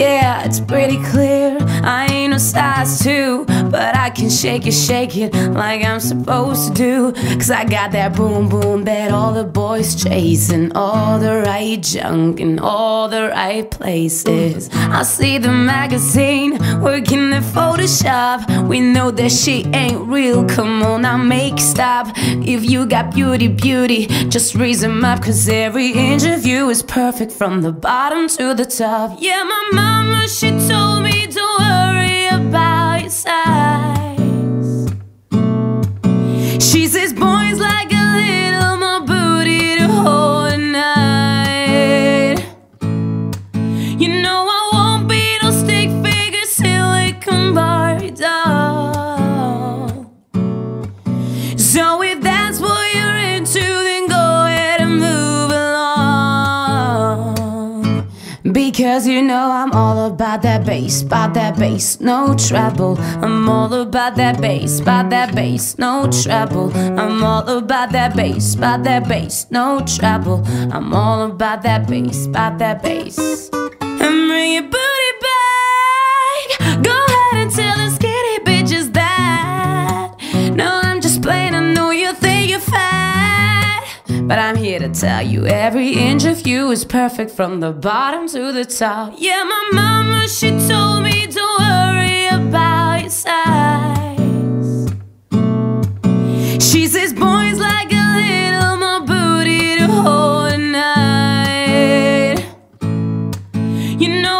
Yeah, it's pretty clear. I ain't no size two, but I can shake it, shake it like I'm supposed to do. Cause I got that boom boom that all the boys chasing, all the right junk in all the right places. I see the magazine working the Photoshop. We know that she ain't real. Come on, now make stop. If you got beauty, beauty, just raise them up. Cause every inch of you is perfect from the bottom to the top. Yeah, my mama, Because you know I'm all about that bass, about that bass, no trouble. I'm all about that bass, about that bass, no trouble. I'm all about that bass, about that bass, no trouble. I'm all about that bass, about that bass. Your back. But I'm here to tell you every inch of you is perfect from the bottom to the top. Yeah, my mama, she told me don't worry about your size. She says boys like a little more booty to hold at night. You know